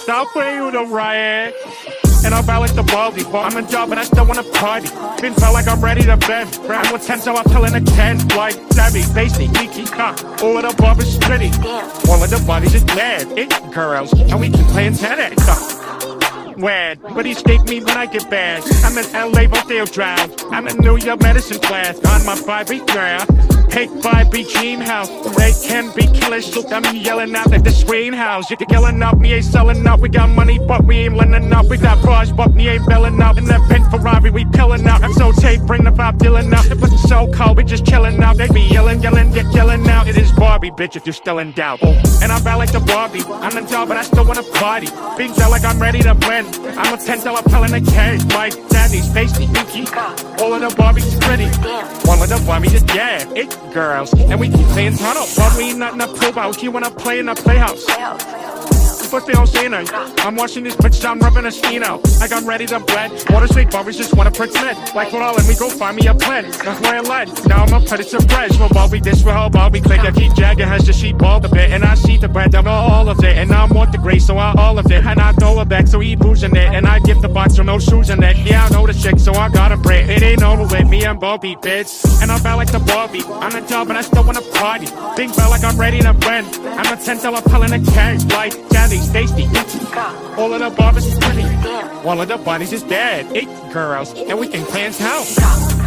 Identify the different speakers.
Speaker 1: Stop for you to riot. And I'm out like the baldy, but I'm in job and I still wanna party. Been felt like I'm ready to bend. I'm with 10, so I'm pulling a 10. Like Debbie, Basty, Kiki, Cock. All of the is pretty. All of the bodies is dead. It girls, and we keep playing tennis. But he escaped me when I get bad. I'm in LA, but they'll drown. I'm in New York medicine class on my 5 ground. Hate by be dream house. They can be killers, so I'm yelling out at the screen house. You're yelling up, me ain't selling up. We got money, but we ain't lending up. We got bars, but we ain't belling up. In that pink Ferrari, vibe dealing out. It was so cold, we just chillin' out. They be yelling, yelling, get yelling out. It is Barbie, bitch, if you're still in doubt. Oh, and I'm bad like the Barbie. I'm in job, but I still wanna party. Being out like I'm ready to win. I'm a 10 dollar pill in a cage. My daddy's pasty, pinky. All of the Barbies pretty. One of the Barbies is yeah, eight girls. And we keep playing tunnel. We ain't nothing to prove out. You wanna play in a playhouse but they don't say nothing. I'm watching these bitches, I'm rubbing a steno. Like I'm ready to blend. Water sweet Barbies just wanna pretend. Like all let me go find me a plan. That's where I led. Now I'm a to bread. Well, Bobby, this for her Bobby click. I keep jagging, has the sheep ball a bit. And I see the bread, I'm all. The grace, so I all of it. And I throw a back, so eat booze in it. And I give the box, no shoes in it. Yeah, I know the chick, so I got a break. It ain't over with me and Bobby, bitch. And I'm bad like the Barbie. I'm a job, and I still wanna party. Big bell like I'm ready to win. I'm a 10 dollar pill in a can. Like Daddy's tasty. All of the Barbies is pretty. One of the bodies is dead. Eight girls, and we can plan town.